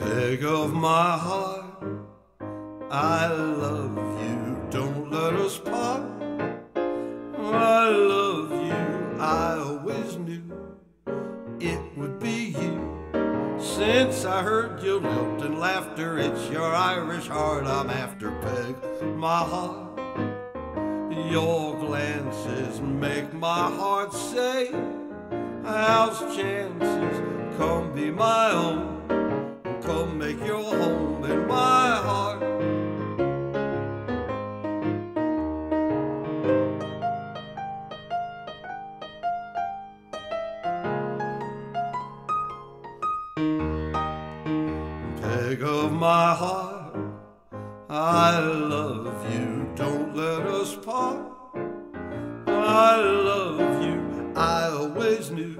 Peg of my heart, I love you, don't let us part. I love you, I always knew it would be you. Since I heard your lilting laughter, it's your Irish heart I'm after, Peg. My heart, your glances make my heart say, How's chances? Make your home in my heart. Peg of my heart, I love you, don't let us part. I love you, I always knew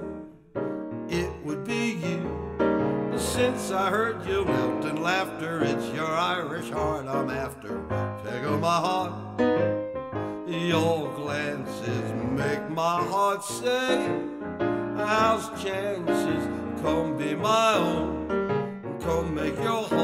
Since I heard you melt in laughter, it's your Irish heart I'm after. Of my heart, your glances make my heart say, How's chances? Come be my own, come make your in